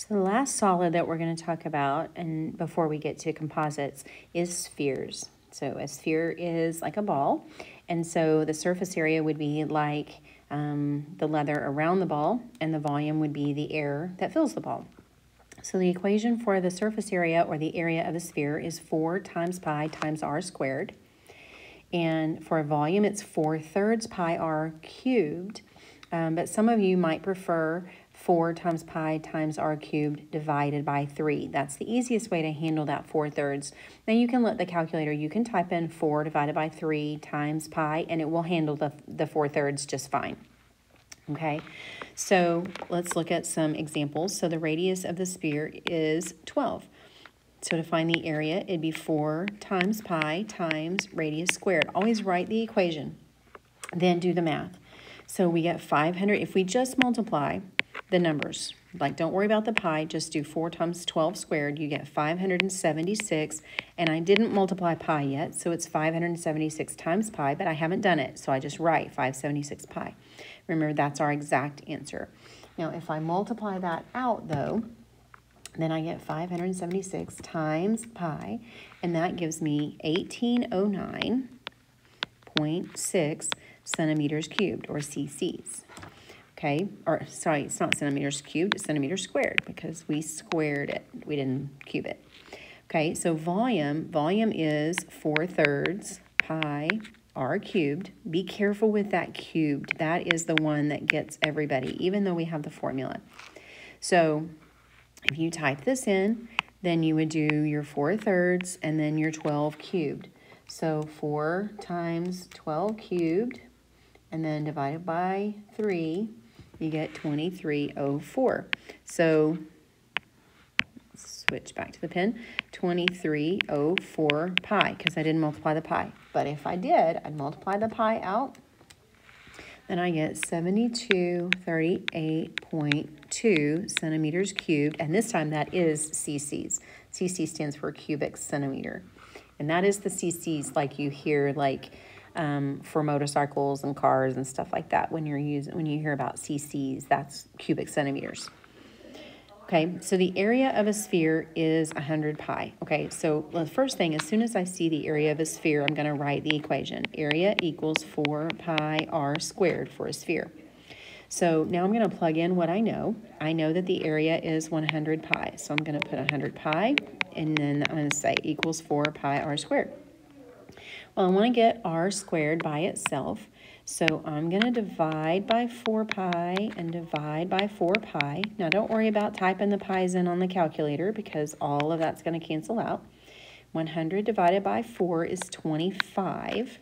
So the last solid that we're going to talk about, and before we get to composites, is spheres. So a sphere is like a ball, and so the surface area would be like um, the leather around the ball, and the volume would be the air that fills the ball. So the equation for the surface area or the area of a sphere is 4 times pi times r squared. And for a volume, it's 4 thirds pi r cubed. Um, but some of you might prefer 4 times pi times r cubed divided by 3. That's the easiest way to handle that 4 thirds. Now you can let the calculator, you can type in 4 divided by 3 times pi and it will handle the, the 4 thirds just fine. Okay, so let's look at some examples. So the radius of the sphere is 12. So to find the area, it'd be 4 times pi times radius squared. Always write the equation, then do the math. So we get 500. If we just multiply the numbers, like don't worry about the pi, just do 4 times 12 squared, you get 576. And I didn't multiply pi yet, so it's 576 times pi, but I haven't done it, so I just write 576 pi. Remember, that's our exact answer. Now, if I multiply that out, though, then I get 576 times pi, and that gives me 1809.6 centimeters cubed, or cc's. Okay, or sorry, it's not centimeters cubed, it's centimeters squared, because we squared it. We didn't cube it. Okay, so volume, volume is 4 thirds pi r cubed. Be careful with that cubed. That is the one that gets everybody, even though we have the formula. So if you type this in, then you would do your 4 thirds and then your 12 cubed. So 4 times 12 cubed, and then divided by 3, you get 2304. So switch back to the pen, 2304 pi, because I didn't multiply the pi. But if I did, I'd multiply the pi out, then I get 7238.2 centimeters cubed, and this time that is cc's. cc stands for cubic centimeter. And that is the cc's like you hear like um, for motorcycles and cars and stuff like that when you're using when you hear about cc's, that's cubic centimeters. Okay, so the area of a sphere is 100 pi. Okay, so the first thing, as soon as I see the area of a sphere, I'm going to write the equation. Area equals 4 pi r squared for a sphere. So now I'm going to plug in what I know. I know that the area is 100 pi, so I'm going to put 100 pi, and then I'm going to say equals 4 pi r squared. Well, I want to get r squared by itself. So I'm going to divide by 4 pi and divide by 4 pi. Now don't worry about typing the pi's in on the calculator because all of that's going to cancel out. 100 divided by 4 is 25.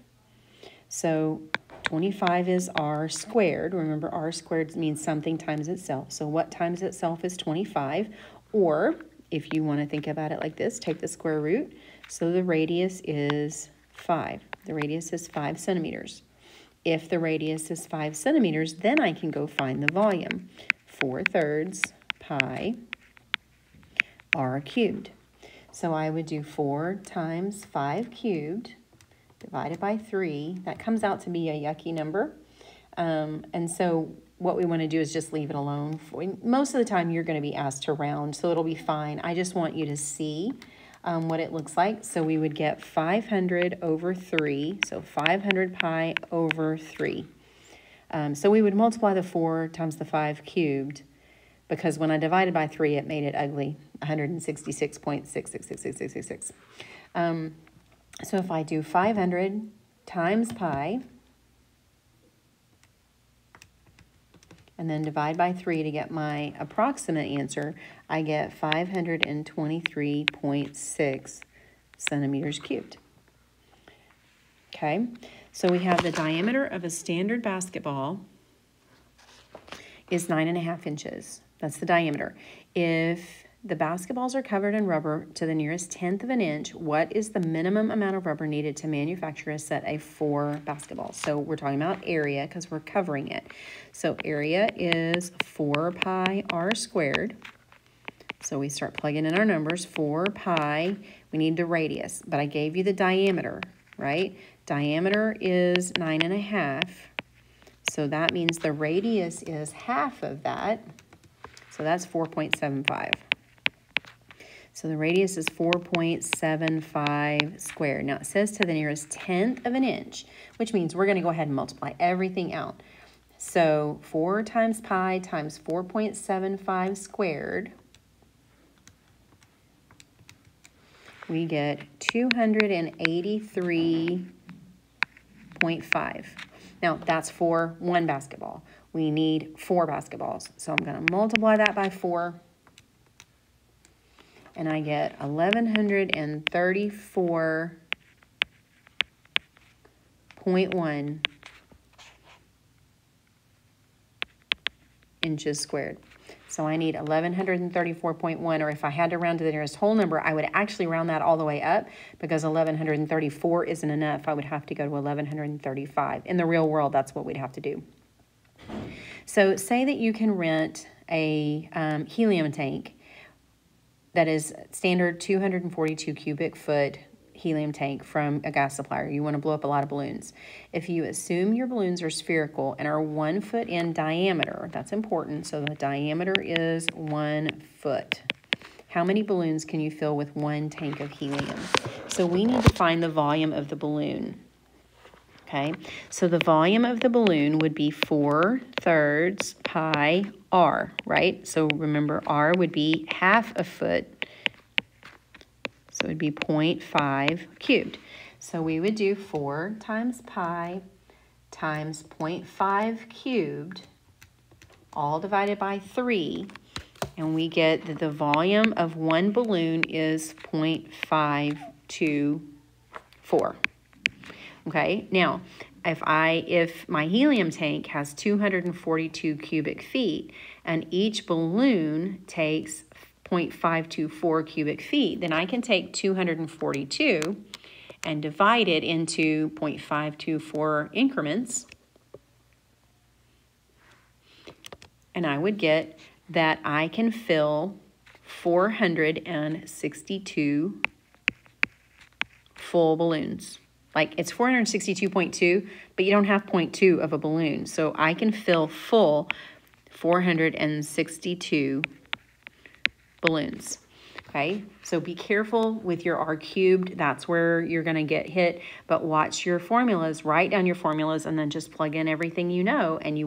So 25 is r squared. Remember, r squared means something times itself. So what times itself is 25? Or, if you want to think about it like this, take the square root. So the radius is 5. The radius is 5 centimeters. If the radius is 5 centimeters, then I can go find the volume. 4 thirds pi r cubed. So I would do 4 times 5 cubed divided by 3. That comes out to be a yucky number. Um, and so what we want to do is just leave it alone. For most of the time you're going to be asked to round, so it'll be fine. I just want you to see um, what it looks like. So we would get 500 over 3, so 500 pi over 3. Um, so we would multiply the 4 times the 5 cubed, because when I divided by 3, it made it ugly, 166.666666. Um, so if I do 500 times pi, and then divide by 3 to get my approximate answer, I get 523.6 centimeters cubed. Okay, so we have the diameter of a standard basketball is nine and a half inches. That's the diameter. If the basketballs are covered in rubber to the nearest tenth of an inch. What is the minimum amount of rubber needed to manufacture a set of four basketballs? So we're talking about area because we're covering it. So area is 4 pi r squared. So we start plugging in our numbers. 4 pi, we need the radius, but I gave you the diameter, right? Diameter is 9.5. So that means the radius is half of that. So that's 4.75. So the radius is 4.75 squared. Now it says to the nearest tenth of an inch, which means we're going to go ahead and multiply everything out. So 4 times pi times 4.75 squared, we get 283.5. Now that's for one basketball. We need four basketballs. So I'm going to multiply that by 4 and I get 1134.1 inches squared. So I need 1134.1, or if I had to round to the nearest whole number, I would actually round that all the way up because 1134 isn't enough. I would have to go to 1135. In the real world, that's what we'd have to do. So say that you can rent a um, helium tank that is standard 242 cubic foot helium tank from a gas supplier. You want to blow up a lot of balloons. If you assume your balloons are spherical and are one foot in diameter, that's important. So the diameter is one foot. How many balloons can you fill with one tank of helium? So we need to find the volume of the balloon. Okay, so the volume of the balloon would be 4 thirds pi r, right? So remember, r would be half a foot, so it would be 0.5 cubed. So we would do 4 times pi times 0.5 cubed, all divided by 3, and we get that the volume of one balloon is 0.524. Okay, now if I if my helium tank has 242 cubic feet and each balloon takes 0.524 cubic feet, then I can take 242 and divide it into 0.524 increments. And I would get that I can fill 462 full balloons. Like it's 462.2, but you don't have 0.2 of a balloon. So I can fill full 462 balloons. Okay, so be careful with your R cubed. That's where you're going to get hit. But watch your formulas, write down your formulas, and then just plug in everything you know, and you won't.